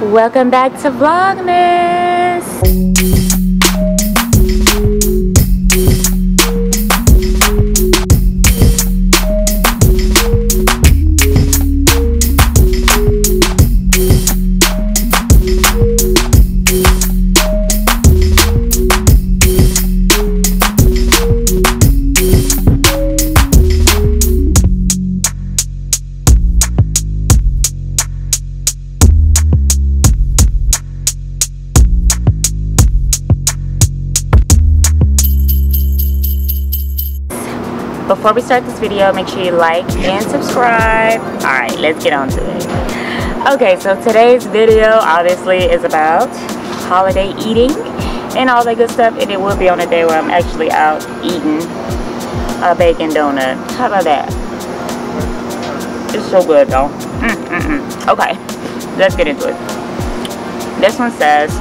Welcome back to Vlogmas. Before we start this video, make sure you like and subscribe. All right, let's get on to it. Okay, so today's video obviously is about holiday eating and all that good stuff. And it will be on a day where I'm actually out eating a bacon donut. How about that? It's so good though. Mm, mm, mm. Okay, let's get into it. This one says,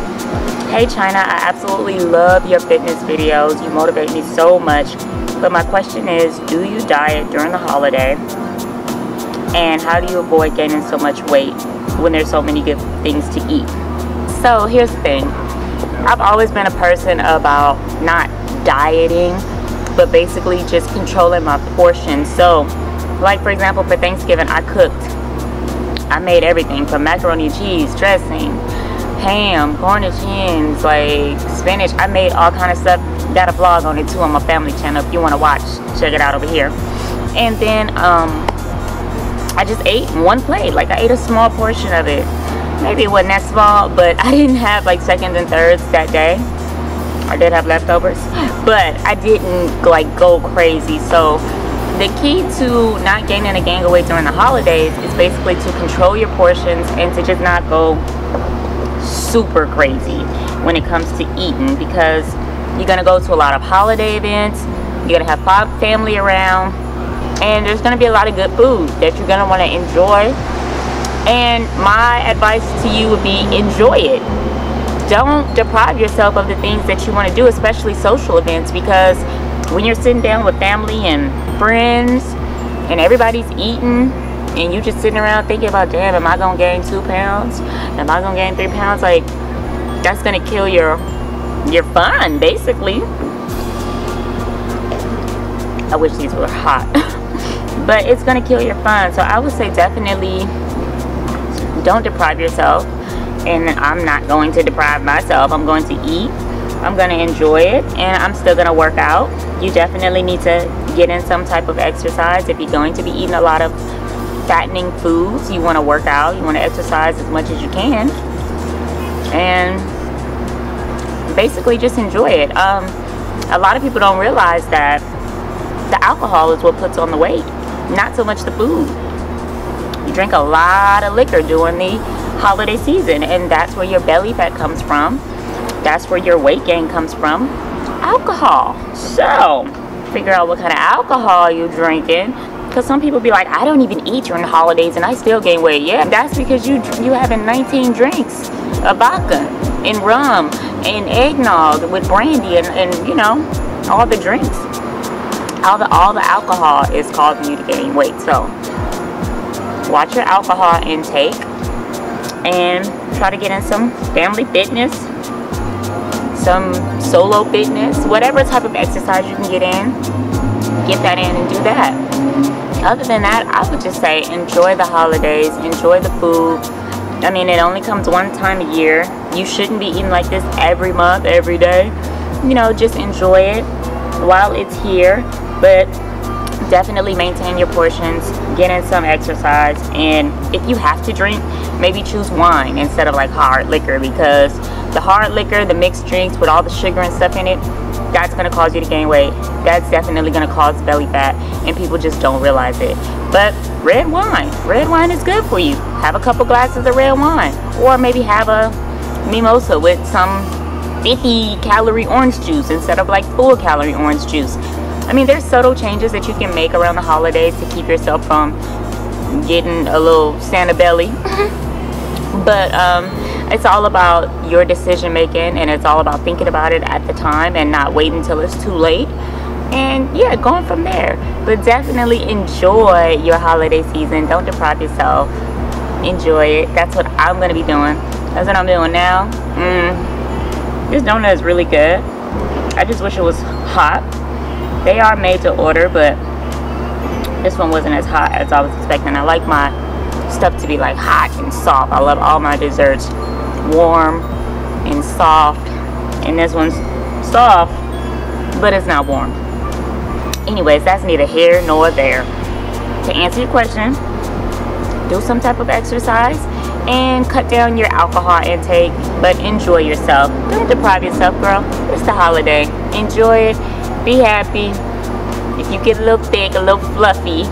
Hey China, I absolutely love your fitness videos. You motivate me so much. But my question is, do you diet during the holiday? And how do you avoid gaining so much weight when there's so many good things to eat? So here's the thing. I've always been a person about not dieting, but basically just controlling my portions. So, like for example, for Thanksgiving, I cooked. I made everything from macaroni and cheese, dressing, ham, Cornish hens, like spinach. I made all kind of stuff. Got a vlog on it too on my family channel. If you want to watch, check it out over here. And then um, I just ate one plate. Like I ate a small portion of it. Maybe it wasn't that small, but I didn't have like seconds and thirds that day. I did have leftovers, but I didn't like go crazy. So the key to not gaining a gang weight during the holidays is basically to control your portions and to just not go super crazy when it comes to eating because you're gonna go to a lot of holiday events. You're gonna have family around. And there's gonna be a lot of good food that you're gonna want to enjoy. And my advice to you would be enjoy it. Don't deprive yourself of the things that you want to do especially social events because when you're sitting down with family and friends and everybody's eating and you just sitting around thinking about damn am i gonna gain two pounds? Am i gonna gain three pounds? Like that's gonna kill your your fun basically. I wish these were hot. But it's gonna kill your fun. So i would say definitely don't deprive yourself. And i'm not going to deprive myself. I'm going to eat. I'm going to enjoy it. And i'm still going to work out. You definitely need to get in some type of exercise. If you're going to be eating a lot of fattening foods you want to work out. You want to exercise as much as you can. And basically just enjoy it. Um, a lot of people don't realize that the alcohol is what puts on the weight not so much the food. You drink a lot of liquor during the holiday season and that's where your belly fat comes from. That's where your weight gain comes from. Alcohol. So figure out what kind of alcohol you're drinking. Because some people be like i don't even eat during the holidays and i still gain weight. Yeah that's because you you having 19 drinks of vodka and rum and eggnog with brandy and, and you know all the drinks all the all the alcohol is causing you to gain weight so watch your alcohol intake and try to get in some family fitness some solo fitness whatever type of exercise you can get in get that in and do that other than that, I would just say enjoy the holidays, enjoy the food. I mean, it only comes one time a year. You shouldn't be eating like this every month, every day. You know, just enjoy it while it's here. But definitely maintain your portions, get in some exercise, and if you have to drink, maybe choose wine instead of like hard liquor because the hard liquor, the mixed drinks with all the sugar and stuff in it, that's going to cause you to gain weight. That's definitely going to cause belly fat, and people just don't realize it. But red wine, red wine is good for you. Have a couple glasses of red wine, or maybe have a mimosa with some 50 calorie orange juice instead of like full calorie orange juice. I mean, there's subtle changes that you can make around the holidays to keep yourself from getting a little Santa belly. but um, it's all about your decision making and it's all about thinking about it at the time and not waiting until it's too late. And yeah going from there. But definitely enjoy your holiday season. Don't deprive yourself. Enjoy it. That's what i'm going to be doing That's what I'm doing now. Mm. This donut is really good. I just wish it was hot. They are made to order, but this one wasn't as hot as I was expecting. I like my stuff to be like hot and soft. I love all my desserts warm and soft. And this one's soft, but it's not warm. Anyways, that's neither here nor there. To answer your question, do some type of exercise and cut down your alcohol intake, but enjoy yourself. Don't deprive yourself, girl. It's the holiday. Enjoy it. Be happy. If you get a little thick, a little fluffy,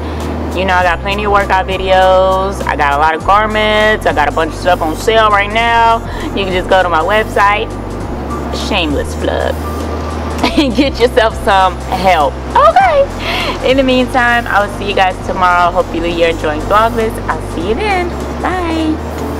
you know, I got plenty of workout videos. I got a lot of garments. I got a bunch of stuff on sale right now. You can just go to my website. Shameless plug. And get yourself some help. Okay. In the meantime, I will see you guys tomorrow. Hopefully you're enjoying Vlogmas. I'll see you then. Bye.